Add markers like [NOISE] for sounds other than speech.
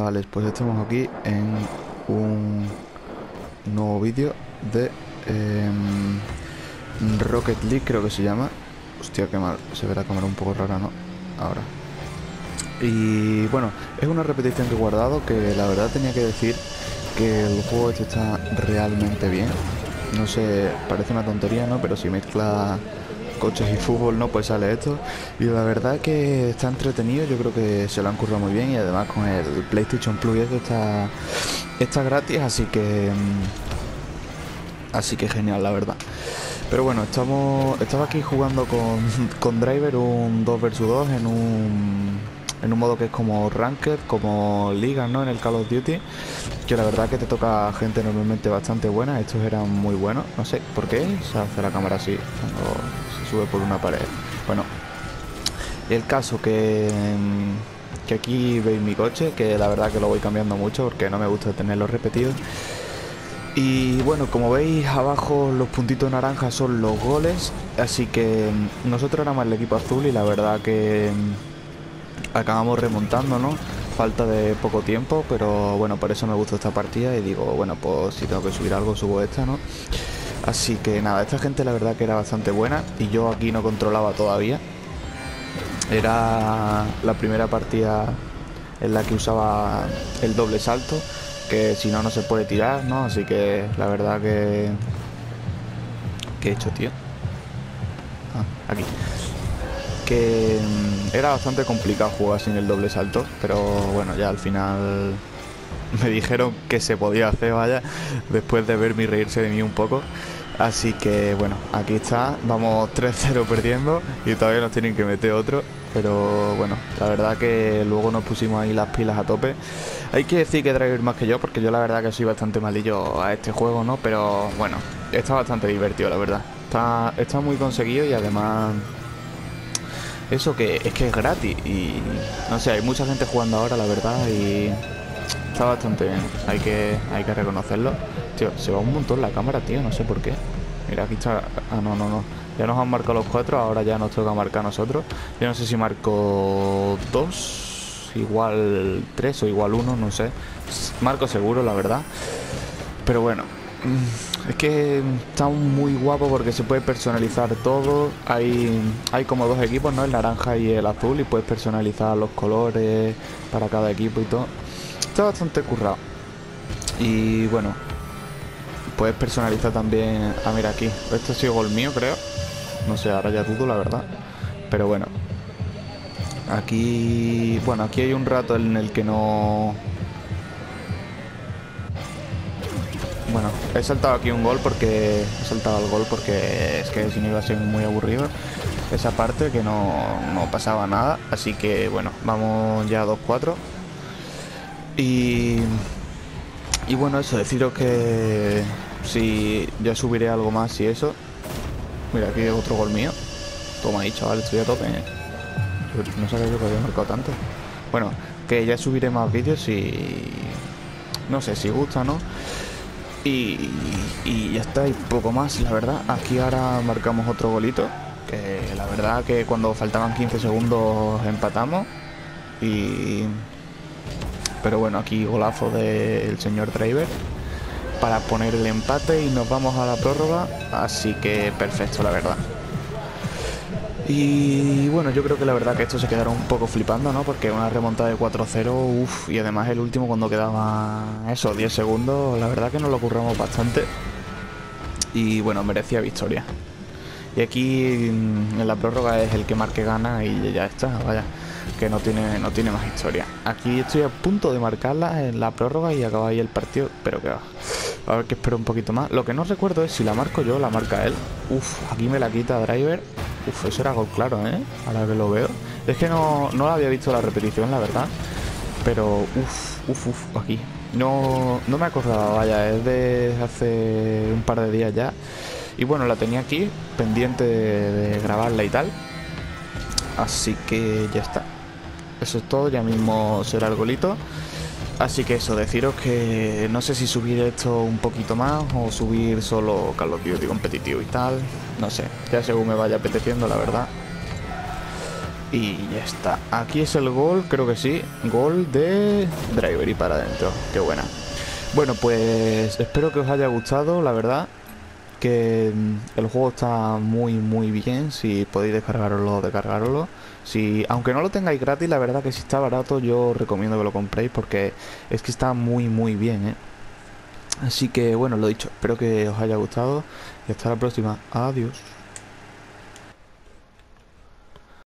Chavales, pues estamos aquí en un nuevo vídeo de em, Rocket League, creo que se llama. Hostia, qué mal, se ve la cámara un poco rara, ¿no? Ahora. Y bueno, es una repetición que he guardado que la verdad tenía que decir que el juego este está realmente bien. No sé, parece una tontería, ¿no? Pero si mezcla coches y fútbol, ¿no? Pues sale esto. Y la verdad que está entretenido, yo creo que se lo han currado muy bien y además con el PlayStation Plus esto está, está gratis, así que... mm, Así que genial, la verdad. Pero bueno, estamos estaba aquí jugando con, [LAUGHS] con Driver un 2 vs 2 en un, en un modo que es como Ranked, como Liga, ¿no? En el Call of Duty. Que la verdad que te toca gente normalmente bastante buena. Estos eran muy buenos. No sé por qué se hace la cámara así cuando se sube por una pared. Bueno, el caso que, que aquí veis mi coche, que la verdad que lo voy cambiando mucho porque no me gusta tenerlo repetido. Y bueno, como veis abajo los puntitos naranjas son los goles, así que nosotros éramos el equipo azul y la verdad que acabamos remontando, ¿no? Falta de poco tiempo, pero bueno, por eso me gusta esta partida y digo, bueno, pues si tengo que subir algo, subo esta, ¿no? Así que nada, esta gente la verdad que era bastante buena y yo aquí no controlaba todavía. Era la primera partida en la que usaba el doble salto, que si no, no se puede tirar, ¿no? Así que la verdad que... ¿Qué he hecho, tío? Ah, aquí. Mm, era bastante complicado jugar sin el doble salto, pero bueno, ya al final [LAUGHS] me dijeron que se podía hacer, vaya, después de verme reírse de mí un poco. Así que bueno, aquí está, vamos 3-0 perdiendo y todavía nos tienen que meter otro. Pero bueno, la verdad que luego nos pusimos ahí las pilas a tope. Hay que decir que Driver más que yo, porque yo la verdad que soy bastante malillo a este juego, ¿no? Pero bueno, está bastante divertido, la verdad. Está, está muy conseguido y además eso que es que es gratis y no sé, hay mucha gente jugando ahora, la verdad, y está bastante bien. Hay que, hay que reconocerlo. Tío, se va un montón la cámara, tío, no sé por qué. Mira, aquí está. Ah, no, no, no. Ya nos han marcado los cuatro, ahora ya nos toca marcar a nosotros. Yo no sé si marco dos, igual tres o igual uno, no sé. Marco seguro, la verdad. Pero bueno, es que está muy guapo porque se puede personalizar todo. Hay, hay como dos equipos, ¿no? El naranja y el azul. Y puedes personalizar los colores para cada equipo y todo. Está bastante currado. Y bueno, puedes personalizar también. Ah, mira aquí. Este ha sido gol mío, creo. No sé, ahora ya dudo, la verdad. Pero bueno. Aquí. Bueno, aquí hay un rato en el que no. Bueno, he saltado aquí un gol porque. He saltado el gol porque es que si no iba a ser muy aburrido. Esa parte que no, no pasaba nada. Así que bueno, vamos ya a 2-4. Y. Y bueno, eso, deciros que. Si ya subiré algo más y eso. Mira, aquí hay otro gol mío. Toma ahí, chaval, estoy a tope. ¿eh? No sabía yo que había marcado tanto. Bueno, que ya subiré más vídeos y... No sé si gusta, ¿no? Y, ya está, y poco más, la verdad. Aquí ahora marcamos otro golito. Que la verdad que cuando faltaban 15 segundos empatamos. Y... Pero bueno, aquí golazo del señor Driver para poner el empate y nos vamos a la prórroga. Así que perfecto, la verdad. Y bueno, yo creo que la verdad que esto se quedaron un poco flipando, ¿no? Porque una remontada de 4-0, uff, y además el último cuando quedaba eso, 10 segundos, la verdad que nos lo curramos bastante. Y bueno, merecía victoria. Y aquí en la prórroga es el que marque gana y ya está, vaya, que no tiene, no tiene más historia. Aquí estoy a punto de marcarla en la prórroga y acaba ahí el partido, pero que va. A ver que espero un poquito más. Lo que no recuerdo es si la marco yo o la marca él. Uf, aquí me la quita Driver. Uf, eso era gol claro, ¿eh? Ahora que lo veo. Es que no, no había visto la repetición, la verdad. Pero, uf, uf, uf, aquí. No, no me acordaba, vaya, es de hace un par de días ya. Y bueno, la tenía aquí, pendiente de, de grabarla y tal. Así que ya está. Eso es todo, ya mismo será el golito. Así que eso, deciros que no sé si subir esto un poquito más o subir solo Call of Duty competitivo y tal. No sé, ya según me vaya apeteciendo, la verdad. Y ya está. Aquí es el gol, creo que sí. Gol de Driver y para adentro. Qué buena. Bueno, pues espero que os haya gustado, la verdad. Que mm, el juego está muy, muy bien. Si podéis descargarlo, descargarlo. Si, aunque no lo tengáis gratis, la verdad que si está barato, yo recomiendo que lo compréis porque es que está muy, muy bien, ¿eh? Así que bueno, lo dicho, espero que os haya gustado y hasta la próxima. Adiós.